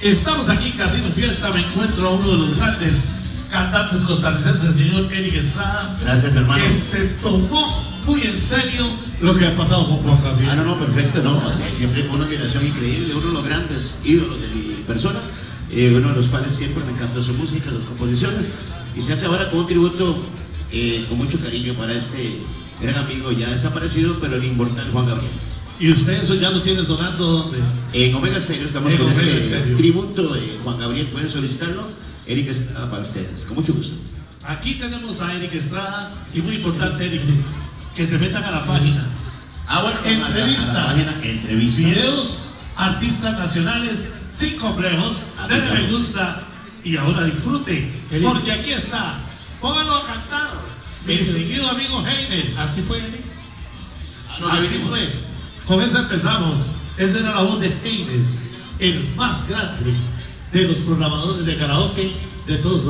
Estamos aquí en Casino Fiesta, me encuentro a uno de los grandes cantantes costarricenses, el señor Eric Estrada. Gracias, hermano. Que se tomó muy en serio lo que ha pasado con Juan Gabriel. Ah, no, no, perfecto, no. Siempre fue una admiración increíble, uno de los grandes ídolos de mi persona, eh, uno de los cuales siempre me encantó su música, sus composiciones, y se hace ahora con un tributo eh, con mucho cariño para este gran amigo ya desaparecido, pero el inmortal Juan Gabriel. ¿Y usted eso ya lo tiene sonando dónde? En Omega Stereo estamos En con Omega este Stereo. tributo de Juan Gabriel, pueden solicitarlo. Eric está para ustedes, con mucho gusto. Aquí tenemos a Eric Estrada y muy importante, Eric, que se metan a la página. Ah, bueno, Entrevistas. a la página, entrevistas. Videos, artistas nacionales, sin complejos, denle me gusta y ahora disfrute, Eric. porque aquí está. Póngalo a cantar, mi distinguido amigo Heiner. Así fue, Eric. nos Así fue. Con esa empezamos. Esa era la voz de Heiner, el más grande de los programadores de karaoke de todos.